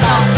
さ